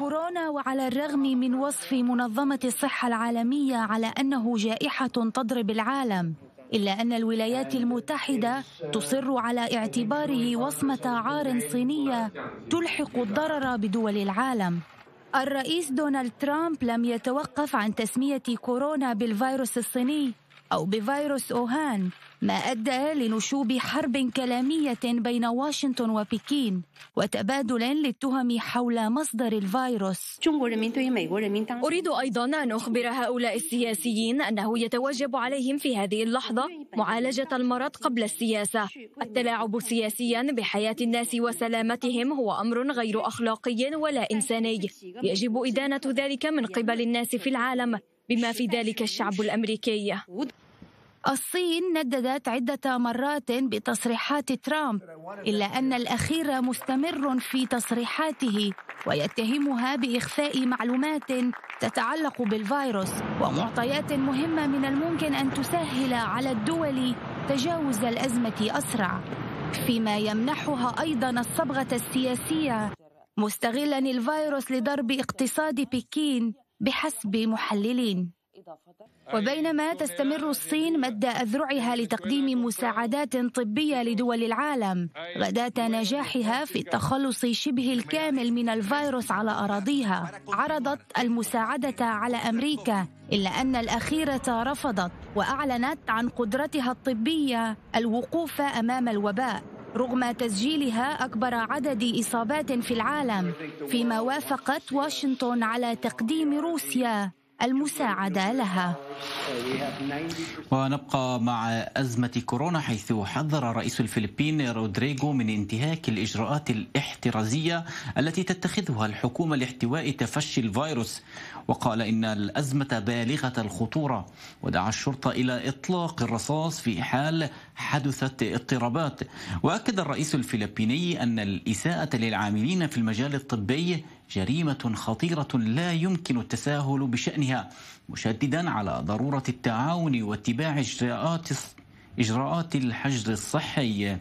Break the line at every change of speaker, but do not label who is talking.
كورونا وعلى الرغم من وصف منظمة الصحة العالمية على أنه جائحة تضرب العالم إلا أن الولايات المتحدة تصر على اعتباره وصمة عار صينية تلحق الضرر بدول العالم. الرئيس دونالد ترامب لم يتوقف عن تسمية كورونا بالفيروس الصيني أو بفيروس أوهان ما أدى لنشوب حرب كلامية بين واشنطن وبكين وتبادل للتهم حول مصدر الفيروس.
أريد أيضا أن أخبر هؤلاء السياسيين أنه يتوجب عليهم في هذه اللحظة معالجة المرض قبل السياسة. التلاعب سياسيا بحياة الناس وسلامتهم هو أمر غير أخلاقي ولا إنساني. يجب إدانة ذلك من قبل الناس في العالم بما في ذلك الشعب الأمريكي.
الصين نددت عدة مرات بتصريحات ترامب إلا أن الأخير مستمر في تصريحاته ويتهمها بإخفاء معلومات تتعلق بالفيروس ومعطيات مهمة من الممكن أن تسهل على الدول تجاوز الأزمة أسرع. فيما يمنحها أيضا الصبغة السياسية. مستغلا الفيروس لضرب اقتصاد بكين بحسب محللين. وبينما تستمر الصين مد أذرعها لتقديم مساعدات طبية لدول العالم غداة نجاحها في التخلص شبه الكامل من الفيروس على أراضيها. عرضت المساعدة على أمريكا إلا أن الأخيرة رفضت وأعلنت عن قدرتها الطبية الوقوف أمام الوباء رغم تسجيلها أكبر عدد إصابات في العالم فيما وافقت واشنطن على تقديم روسيا. المساعدة لها.
ونبقى مع أزمة كورونا حيث حذر رئيس الفلبين رودريغو من انتهاك الإجراءات الاحترازية التي تتخذها الحكومة لاحتواء تفشي الفيروس. وقال إن الأزمة بالغة الخطورة ودعا الشرطة إلى إطلاق الرصاص في حال حدثت اضطرابات. وأكد الرئيس الفلبيني أن الإساءة للعاملين في المجال الطبي جريمة خطيرة لا يمكن التساهل بشأنها مشددا على ضرورة التعاون واتباع إجراءات إجراءات الحجر الصحي.